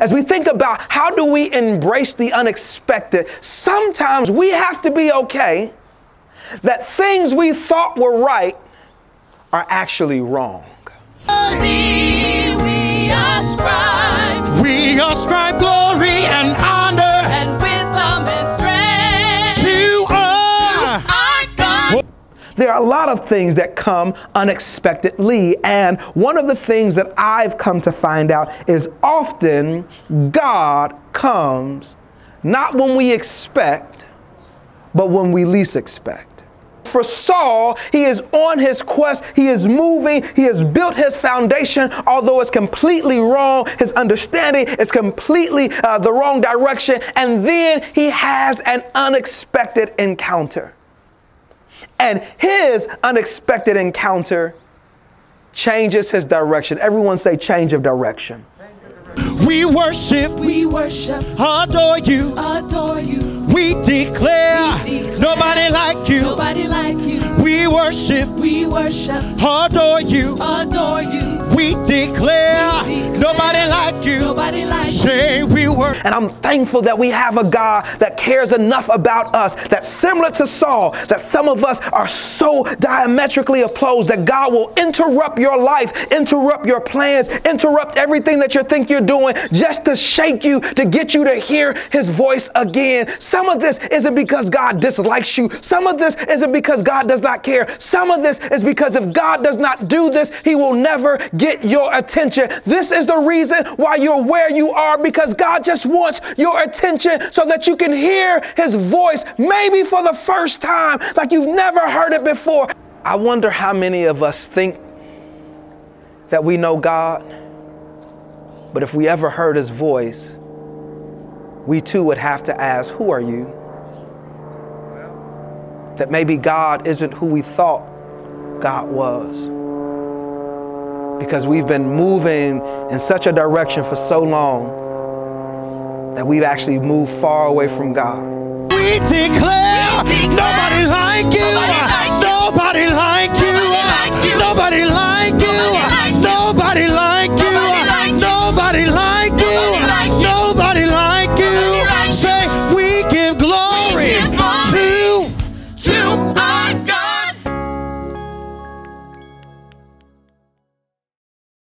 as we think about how do we embrace the unexpected, sometimes we have to be okay that things we thought were right are actually wrong. We ascribe, we ascribe There are a lot of things that come unexpectedly, and one of the things that I've come to find out is often God comes not when we expect, but when we least expect. For Saul, he is on his quest. He is moving. He has built his foundation, although it's completely wrong. His understanding is completely uh, the wrong direction. And then he has an unexpected encounter. And his unexpected encounter changes his direction. Everyone say change of direction. We worship, we worship, adore you, adore you. We declare, we declare nobody like you, nobody like you. We worship, we worship, adore you, adore you. We declare, we declare nobody like you, nobody like say we worship. And I'm thankful that we have a God that cares enough about us that similar to Saul, that some of us are so diametrically opposed that God will interrupt your life, interrupt your plans, interrupt everything that you think you're doing just to shake you, to get you to hear his voice again. Some of this isn't because God dislikes you. Some of this isn't because God does not care. Some of this is because if God does not do this, he will never get your attention. This is the reason why you're where you are because God just wants your attention so that you can hear his voice maybe for the first time like you've never heard it before. I wonder how many of us think that we know God, but if we ever heard his voice, we too would have to ask, Who are you? That maybe God isn't who we thought God was because we've been moving in such a direction for so long that we've actually moved far away from God. We declare, we declare nobody like you. Nobody